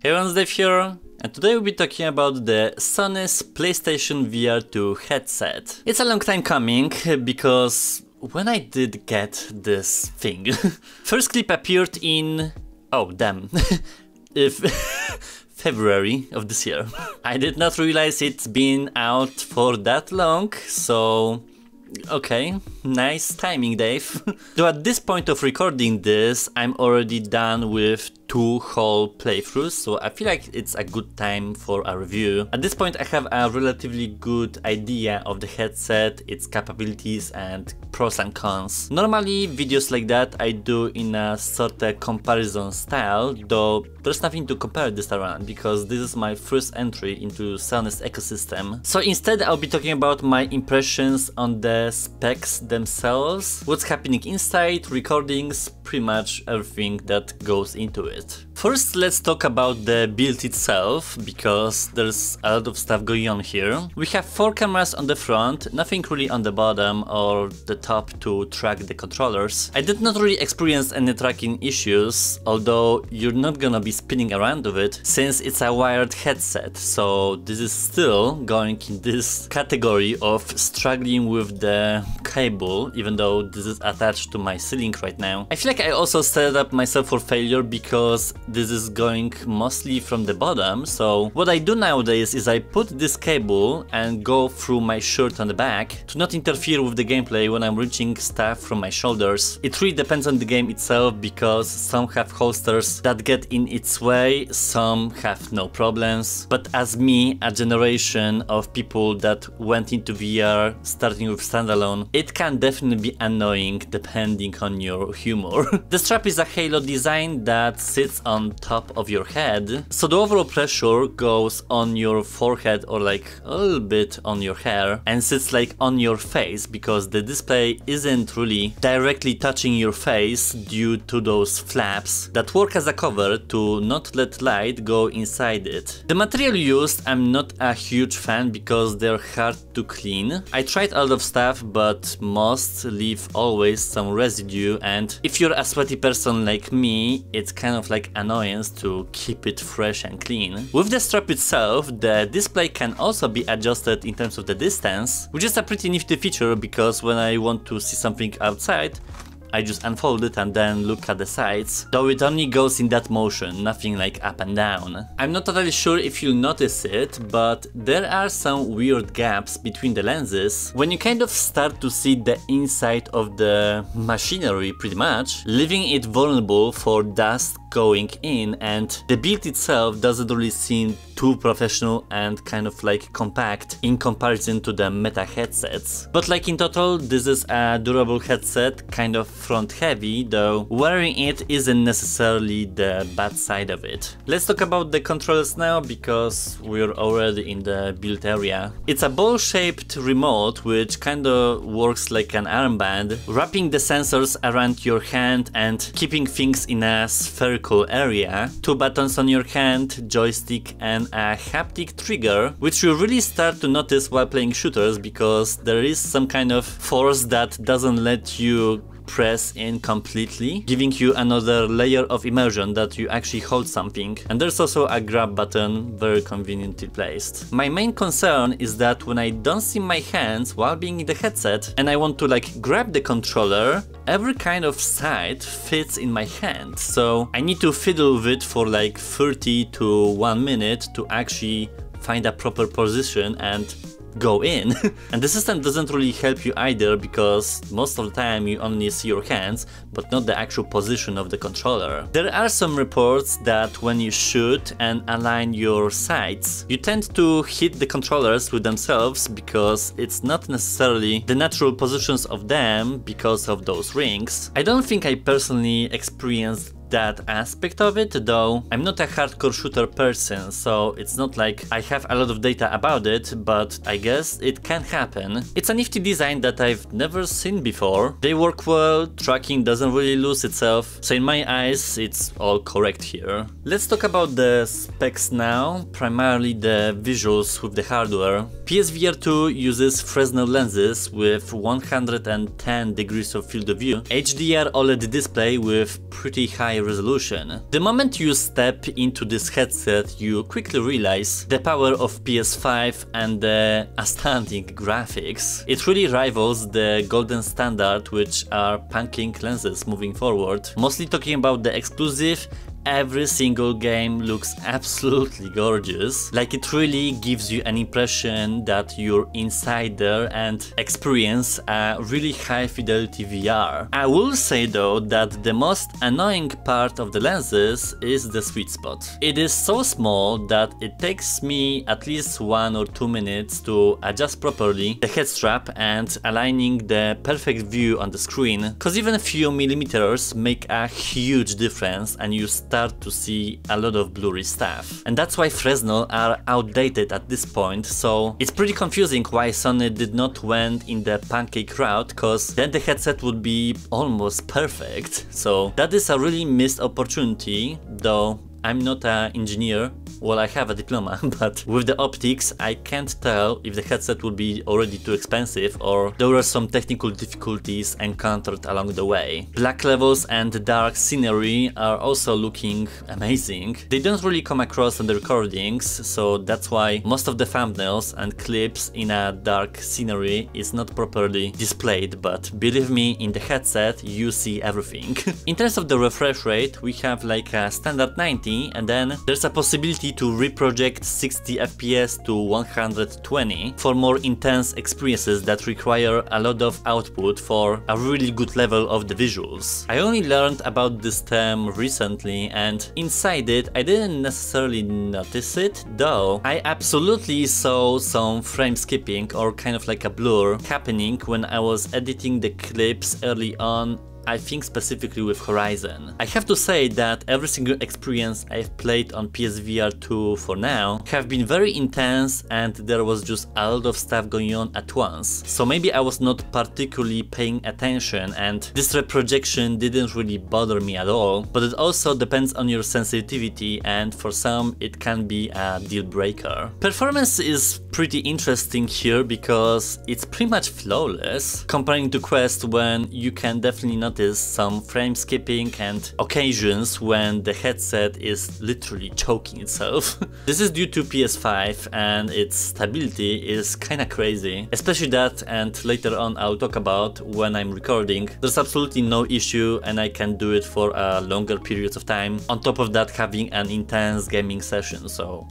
Hey everyone, Dave here, and today we'll be talking about the Sony's PlayStation VR 2 headset. It's a long time coming, because when I did get this thing, first clip appeared in... oh damn, if February of this year. I did not realize it's been out for that long, so Okay, nice timing, Dave. so at this point of recording this, I'm already done with two whole playthroughs, so I feel like it's a good time for a review. At this point I have a relatively good idea of the headset, its capabilities and pros and cons. Normally videos like that I do in a sort of comparison style, though there's nothing to compare this around because this is my first entry into Sony's ecosystem. So instead I'll be talking about my impressions on the specs themselves, what's happening inside, recordings, pretty much everything that goes into it. ut. First, let's talk about the build itself, because there's a lot of stuff going on here. We have four cameras on the front, nothing really on the bottom or the top to track the controllers. I did not really experience any tracking issues, although you're not gonna be spinning around with it, since it's a wired headset, so this is still going in this category of struggling with the cable, even though this is attached to my ceiling right now. I feel like I also set up myself for failure because this is going mostly from the bottom, so what I do nowadays is I put this cable and go through my shirt on the back to not interfere with the gameplay when I'm reaching stuff from my shoulders. It really depends on the game itself because some have holsters that get in its way, some have no problems, but as me, a generation of people that went into VR starting with standalone, it can definitely be annoying depending on your humor. the strap is a halo design that sits on on top of your head. So the overall pressure goes on your forehead or like a little bit on your hair and sits like on your face because the display isn't really directly touching your face due to those flaps that work as a cover to not let light go inside it. The material used I'm not a huge fan because they're hard to clean. I tried a lot of stuff but most leave always some residue and if you're a sweaty person like me it's kind of like annoying annoyance to keep it fresh and clean. With the strap itself, the display can also be adjusted in terms of the distance, which is a pretty nifty feature because when I want to see something outside, I just unfold it and then look at the sides, though it only goes in that motion, nothing like up and down. I'm not totally sure if you'll notice it, but there are some weird gaps between the lenses when you kind of start to see the inside of the machinery pretty much, leaving it vulnerable for dust going in and the build itself doesn't really seem too professional and kind of like compact in comparison to the Meta headsets. But like in total, this is a durable headset, kind of front heavy, though wearing it isn't necessarily the bad side of it. Let's talk about the controls now, because we're already in the build area. It's a ball-shaped remote, which kinda works like an armband, wrapping the sensors around your hand and keeping things in a spherical area. Two buttons on your hand, joystick and a haptic trigger, which you really start to notice while playing shooters because there is some kind of force that doesn't let you press in completely, giving you another layer of immersion that you actually hold something. And there's also a grab button, very conveniently placed. My main concern is that when I don't see my hands while being in the headset and I want to like grab the controller, every kind of side fits in my hand. So I need to fiddle with it for like 30 to 1 minute to actually find a proper position and go in. and the system doesn't really help you either because most of the time you only see your hands, but not the actual position of the controller. There are some reports that when you shoot and align your sights, you tend to hit the controllers with themselves because it's not necessarily the natural positions of them because of those rings. I don't think I personally experienced that aspect of it, though I'm not a hardcore shooter person, so it's not like I have a lot of data about it, but I guess it can happen. It's a nifty design that I've never seen before. They work well, tracking doesn't really lose itself, so in my eyes it's all correct here. Let's talk about the specs now, primarily the visuals with the hardware. PSVR 2 uses Fresnel lenses with 110 degrees of field of view, HDR OLED display with pretty high high resolution. The moment you step into this headset, you quickly realize the power of PS5 and the astounding graphics. It really rivals the golden standard which are pancake lenses moving forward. Mostly talking about the exclusive every single game looks absolutely gorgeous. Like it really gives you an impression that you're inside there and experience a really high fidelity VR. I will say though that the most annoying part of the lenses is the sweet spot. It is so small that it takes me at least one or two minutes to adjust properly the head strap and aligning the perfect view on the screen cause even a few millimeters make a huge difference and you start start to see a lot of blurry stuff. And that's why Fresnel are outdated at this point, so it's pretty confusing why Sony did not went in the pancake route, cause then the headset would be almost perfect. So that is a really missed opportunity, though I'm not an engineer well, I have a diploma, but with the optics, I can't tell if the headset will be already too expensive or there were some technical difficulties encountered along the way. Black levels and dark scenery are also looking amazing. They don't really come across on the recordings, so that's why most of the thumbnails and clips in a dark scenery is not properly displayed, but believe me, in the headset you see everything. in terms of the refresh rate, we have like a standard 90 and then there's a possibility ability to reproject 60 FPS to 120 for more intense experiences that require a lot of output for a really good level of the visuals. I only learned about this term recently and inside it I didn't necessarily notice it, though I absolutely saw some frame skipping or kind of like a blur happening when I was editing the clips early on I think specifically with Horizon. I have to say that every single experience I've played on PSVR 2 for now have been very intense and there was just a lot of stuff going on at once. So maybe I was not particularly paying attention and this reprojection didn't really bother me at all, but it also depends on your sensitivity and for some it can be a deal breaker. Performance is pretty interesting here because it's pretty much flawless comparing to Quest when you can definitely notice some frame skipping and occasions when the headset is literally choking itself. this is due to PS5 and its stability is kinda crazy. Especially that and later on I'll talk about when I'm recording. There's absolutely no issue and I can do it for a longer periods of time. On top of that having an intense gaming session so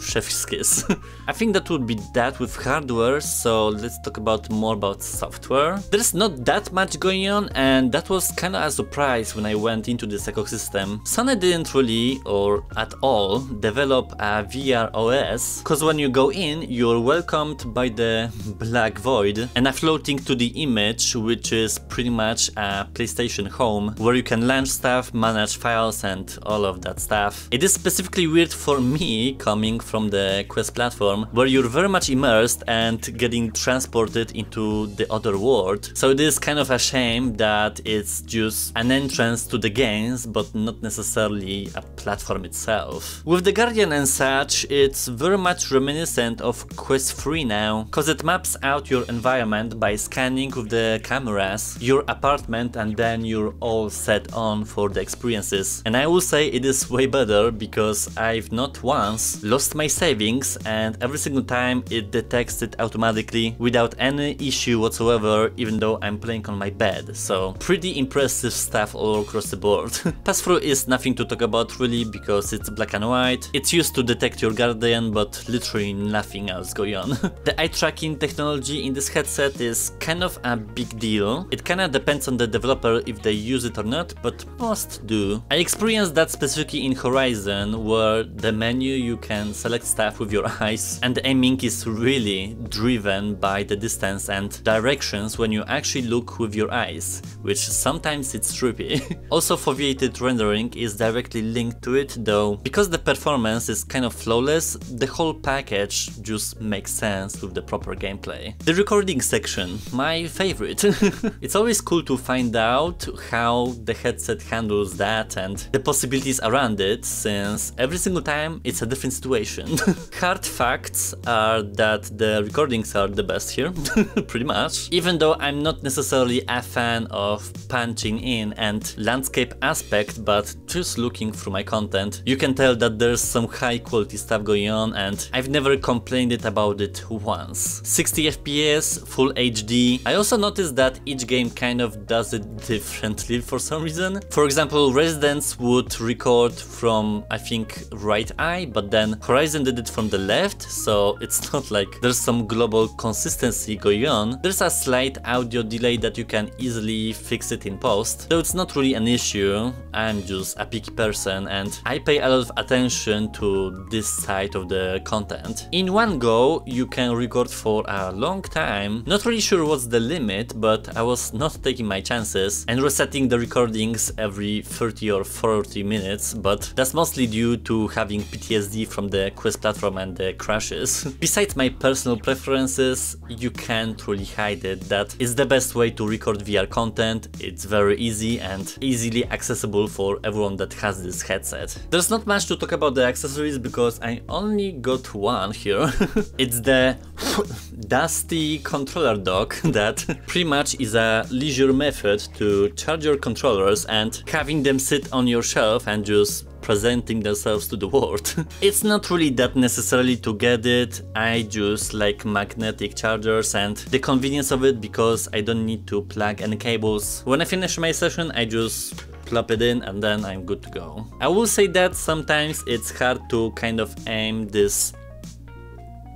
Chef's kiss. I think that would be that with hardware, so let's talk about more about software. There's not that much going on and that was kinda a surprise when I went into this ecosystem. Sony didn't really, or at all, develop a VR OS, cause when you go in, you're welcomed by the black void and a floating 2D image, which is pretty much a PlayStation home, where you can launch stuff, manage files and all of that stuff. It is specifically weird for me, coming from the Quest platform, where you're very much immersed and getting transported into the other world. So it is kind of a shame that it's just an entrance to the games, but not necessarily a platform itself. With the Guardian and such, it's very much reminiscent of Quest 3 now, cause it maps out your environment by scanning with the cameras your apartment and then you're all set on for the experiences. And I will say it is way better because I've not once lost my savings and every single time it detects it automatically without any issue whatsoever even though I'm playing on my bed. So pretty impressive stuff all across the board. Pass-through is nothing to talk about really because it's black and white. It's used to detect your guardian but literally nothing else going on. the eye tracking technology in this headset is kind of a big deal. It kinda depends on the developer if they use it or not, but most do. I experienced that specifically in Horizon where the menu you can select stuff with your eyes and aiming is really driven by the distance and directions when you actually look with your eyes, which sometimes it's trippy. also foveated rendering is directly linked to it though, because the performance is kind of flawless, the whole package just makes sense with the proper gameplay. The recording section, my favorite. it's always cool to find out how the headset handles that and the possibilities around it since every single time it's a different situation. Hard facts are that the recordings are the best here, pretty much. Even though I'm not necessarily a fan of punching in and landscape aspect, but just looking through my content, you can tell that there's some high quality stuff going on and I've never complained it about it once. 60 FPS, full HD. I also noticed that each game kind of does it differently for some reason. For example, Residents would record from I think right eye, but then Horizon did it from the left, so it's not like there's some global consistency going on. There's a slight audio delay that you can easily fix it in post, though it's not really an issue. I'm just a picky person and I pay a lot of attention to this side of the content. In one go, you can record for a long time. Not really sure what's the limit, but I was not taking my chances and resetting the recordings every 30 or 40 minutes, but that's mostly due to having PTSD from the Quest platform and the crashes. Besides my personal preferences, you can't really hide it that it's the best way to record VR content, it's very easy and easily accessible for everyone that has this headset. There's not much to talk about the accessories because I only got one here. it's the dusty controller dock that pretty much is a leisure method to charge your controllers and having them sit on your shelf and just presenting themselves to the world. it's not really that necessarily to get it, I just like magnetic chargers and the convenience of it because I don't need to plug any cables. When I finish my session I just plop it in and then I'm good to go. I will say that sometimes it's hard to kind of aim this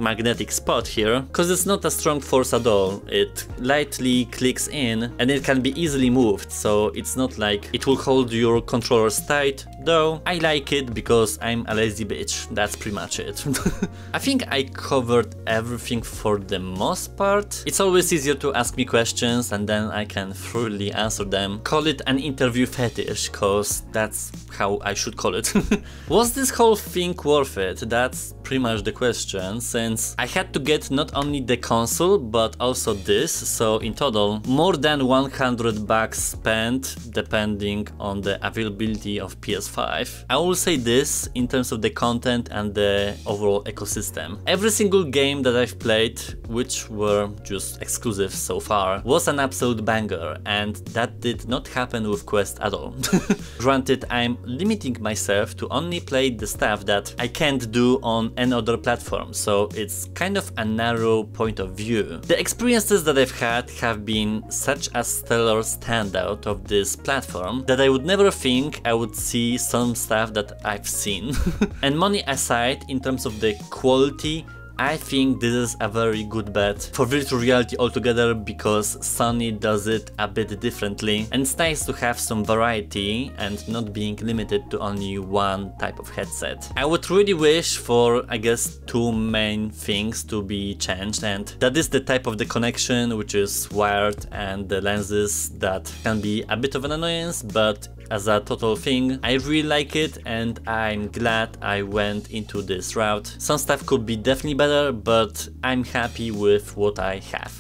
magnetic spot here, because it's not a strong force at all. It lightly clicks in and it can be easily moved, so it's not like it will hold your controllers tight, though I like it because I'm a lazy bitch, that's pretty much it. I think I covered everything for the most part. It's always easier to ask me questions and then I can fully answer them. Call it an interview fetish, cause that's how I should call it. Was this whole thing worth it? That's pretty much the question, since I had to get not only the console but also this, so in total more than 100 bucks spent depending on the availability of PS5. I will say this in terms of the content and the overall ecosystem. Every single game that I've played, which were just exclusive so far, was an absolute banger and that did not happen with Quest at all. Granted, I'm limiting myself to only play the stuff that I can't do on any other platform, so it's kind of a narrow point of view. The experiences that I've had have been such a stellar standout of this platform that I would never think I would see some stuff that I've seen. and money aside, in terms of the quality I think this is a very good bet for virtual reality altogether because Sony does it a bit differently and it's nice to have some variety and not being limited to only one type of headset. I would really wish for I guess two main things to be changed and that is the type of the connection which is wired and the lenses that can be a bit of an annoyance but as a total thing. I really like it and I'm glad I went into this route. Some stuff could be definitely better, but I'm happy with what I have.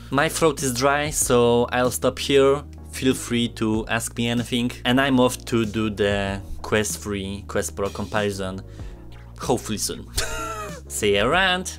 My throat is dry, so I'll stop here. Feel free to ask me anything and I'm off to do the Quest 3 Quest Pro comparison hopefully soon. See you around!